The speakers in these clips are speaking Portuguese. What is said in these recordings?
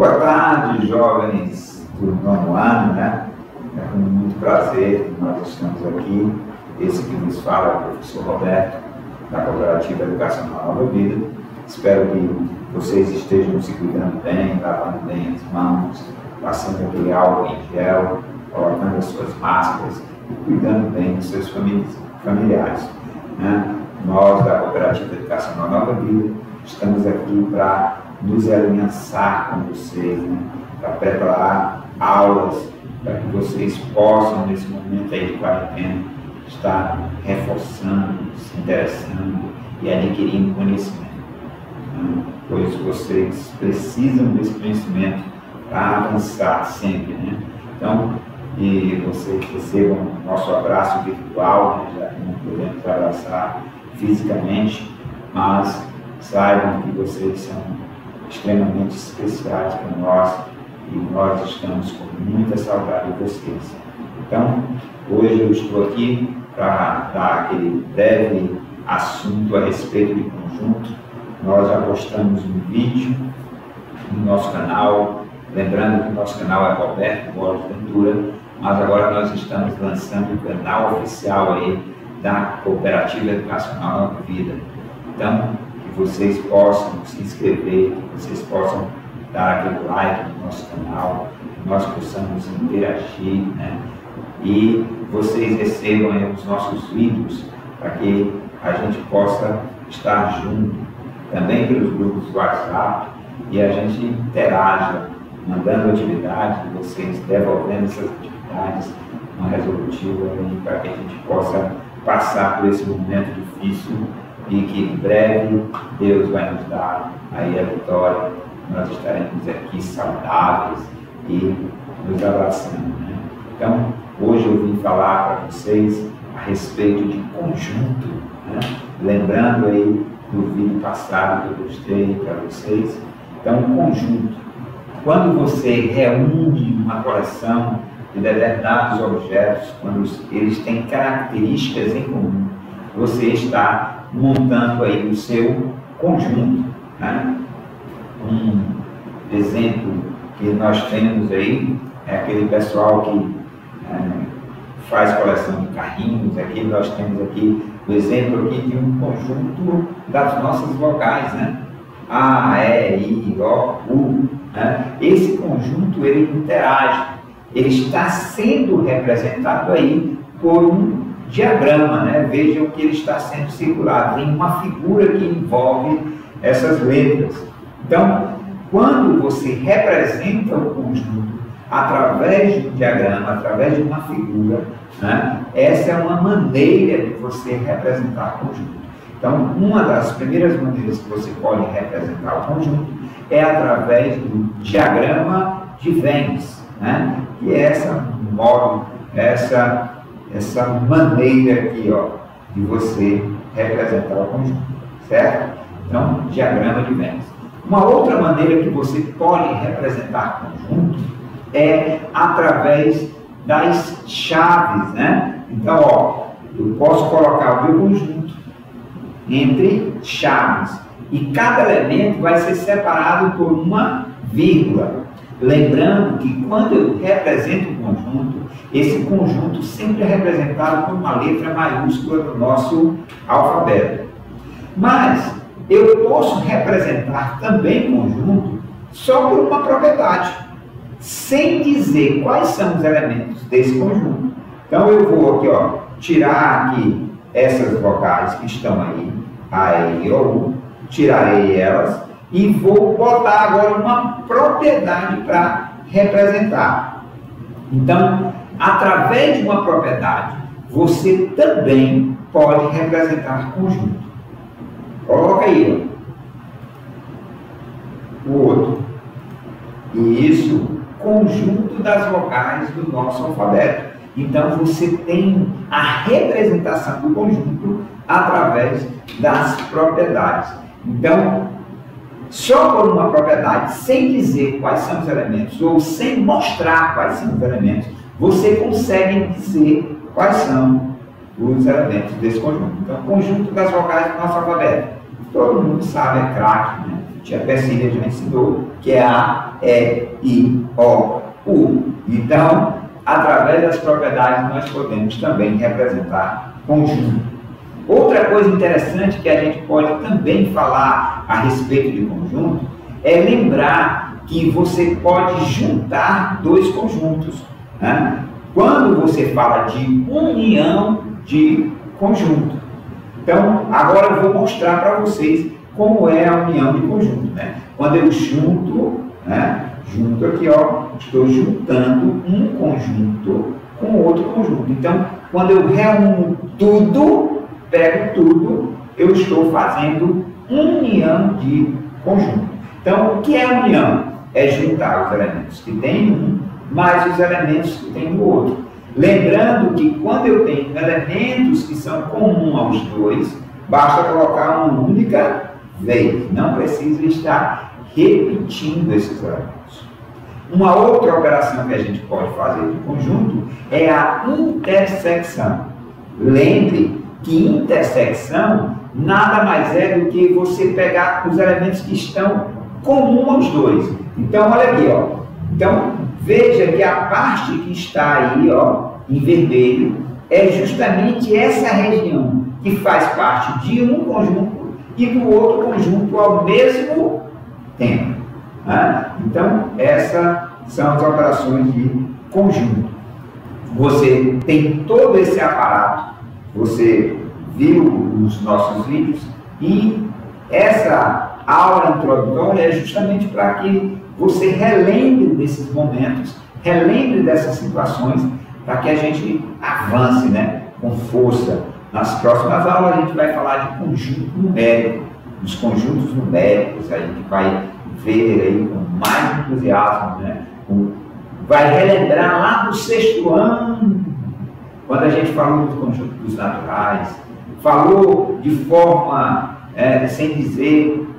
Boa tarde, jovens do nono ano, né? É com muito prazer que nós estamos aqui. Esse que nos fala é o professor Roberto, da Cooperativa Educacional Nova Vida. Espero que vocês estejam se cuidando bem, lavando bem as mãos, passando aquele álcool em gel, colocando as suas máscaras e cuidando bem dos seus familiares. Né? Nós, da Cooperativa Educacional Nova Vida, estamos aqui para nos aliançar com vocês, né? para preparar aulas, para que vocês possam, nesse momento aí de quarentena, estar reforçando, se interessando e adquirindo conhecimento. Né? Pois vocês precisam desse conhecimento para avançar sempre. Né? Então, e vocês recebam nosso abraço virtual, né? já que não podemos abraçar fisicamente, mas saibam que vocês são extremamente especiais para nós e nós estamos com muita saudade de vocês. Então, hoje eu estou aqui para dar aquele breve assunto a respeito do conjunto. Nós já postamos um vídeo no nosso canal, lembrando que o nosso canal é Roberto Borges Ventura, mas agora nós estamos lançando o canal oficial aí da Cooperativa Educacional Nova Vida. Então, vocês possam se inscrever, que vocês possam dar aquele like no nosso canal, que nós possamos interagir, né? E vocês recebam aí os nossos vídeos para que a gente possa estar junto, também pelos grupos do WhatsApp, e a gente interaja, mandando atividades, vocês devolvendo essas atividades, uma resolutiva para que a gente possa passar por esse momento difícil e que em breve Deus vai nos dar aí a vitória. Nós estaremos aqui saudáveis e nos abraçando. Né? Então, hoje eu vim falar para vocês a respeito de conjunto, né? lembrando aí do vídeo passado que eu mostrei para vocês. Então, conjunto. Quando você reúne uma coleção de determinados objetos, quando eles têm características em comum, você está montando aí o seu conjunto. Né? Um exemplo que nós temos aí é aquele pessoal que é, faz coleção de carrinhos, aqui nós temos aqui o exemplo aqui de um conjunto das nossas vogais, né? A, E, I, O, U. Né? Esse conjunto ele interage, ele está sendo representado aí por um diagrama, né? vejam que ele está sendo circulado, tem uma figura que envolve essas letras. Então, quando você representa o conjunto através de um diagrama, através de uma figura, né? essa é uma maneira de você representar o conjunto. Então, uma das primeiras maneiras que você pode representar o conjunto é através do diagrama de Venn, né? que é essa modo, essa essa maneira aqui, ó, de você representar o conjunto, certo? Então, diagrama de Venn. Uma outra maneira que você pode representar conjunto é através das chaves, né? Então, ó, eu posso colocar o meu conjunto entre chaves e cada elemento vai ser separado por uma vírgula. Lembrando que quando eu represento um conjunto, esse conjunto sempre é representado por uma letra maiúscula do nosso alfabeto. Mas eu posso representar também conjunto só por uma propriedade, sem dizer quais são os elementos desse conjunto. Então eu vou aqui, ó, tirar aqui essas vocais que estão aí, a, e, o, tirarei elas e vou botar agora uma propriedade para representar. Então, através de uma propriedade, você também pode representar conjunto. Coloca aí, ó. o outro. E isso, conjunto das vocais do nosso alfabeto. Então você tem a representação do conjunto através das propriedades. Então, só por uma propriedade, sem dizer quais são os elementos, ou sem mostrar quais são os elementos, você consegue dizer quais são os elementos desse conjunto. Então, conjunto das vogais do nosso alfabeto. Todo mundo sabe, é craque, né? Tia Persília já ensinou, que é A, E, I, O, U. Então, através das propriedades, nós podemos também representar conjunto. Outra coisa interessante que a gente pode também falar a respeito de conjunto é lembrar que você pode juntar dois conjuntos. Né? Quando você fala de união de conjunto. Então, agora eu vou mostrar para vocês como é a união de conjunto. Né? Quando eu junto, né? junto aqui, ó, estou juntando um conjunto com outro conjunto. Então, quando eu reúno tudo, pego tudo, eu estou fazendo união de conjunto. Então, o que é união? É juntar os elementos que tem um mais os elementos que tem o outro. Lembrando que quando eu tenho elementos que são comuns aos dois, basta colocar uma única vez, não precisa estar repetindo esses elementos. Uma outra operação que a gente pode fazer de conjunto é a intersecção. Lembre que intersecção nada mais é do que você pegar os elementos que estão comuns aos dois. Então, olha aqui, ó. Então, veja que a parte que está aí, ó, em vermelho, é justamente essa região que faz parte de um conjunto e do outro conjunto ao mesmo tempo. Né? Então, essas são as operações de conjunto. Você tem todo esse aparato, você viu os nossos vídeos e essa aula introdutória é justamente para que você relembre desses momentos, relembre dessas situações, para que a gente avance né, com força. Nas próximas aulas a gente vai falar de conjunto numérico, dos conjuntos numéricos, a gente vai ver aí com mais entusiasmo, né? vai relembrar lá no sexto ano, quando a gente falou dos conjuntos naturais, falou de forma, é, sem dizer,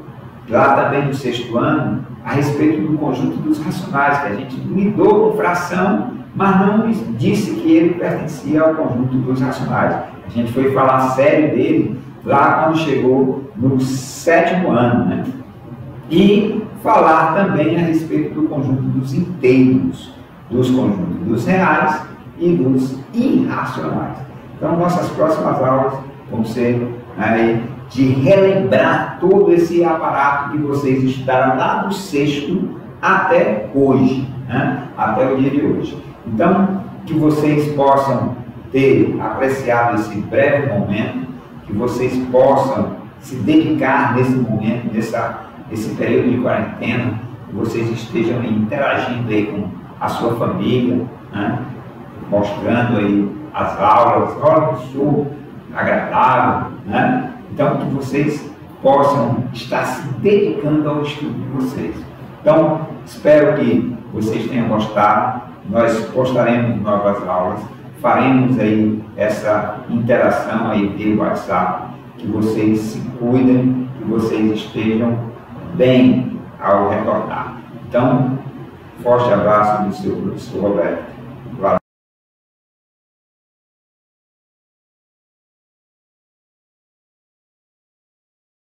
lá também no sexto ano, a respeito do conjunto dos racionais, que a gente lidou com fração, mas não disse que ele pertencia ao conjunto dos racionais. A gente foi falar sério dele lá quando chegou no sétimo ano, né? E falar também a respeito do conjunto dos inteiros, dos conjuntos dos reais e dos irracionais. Então, nossas próximas aulas vão ser aí de relembrar todo esse aparato que vocês estudaram lá do sexto até hoje, né? até o dia de hoje. Então, que vocês possam ter apreciado esse breve momento, que vocês possam se dedicar nesse momento, nessa, nesse período de quarentena, que vocês estejam interagindo aí com a sua família, né? mostrando aí as aulas, olha que show agradável, né? Então, que vocês possam estar se dedicando ao estudo de vocês. Então, espero que vocês tenham gostado. Nós postaremos novas aulas, faremos aí essa interação aí via WhatsApp. Que vocês se cuidem, que vocês estejam bem ao retornar. Então, forte abraço do seu professor Roberto.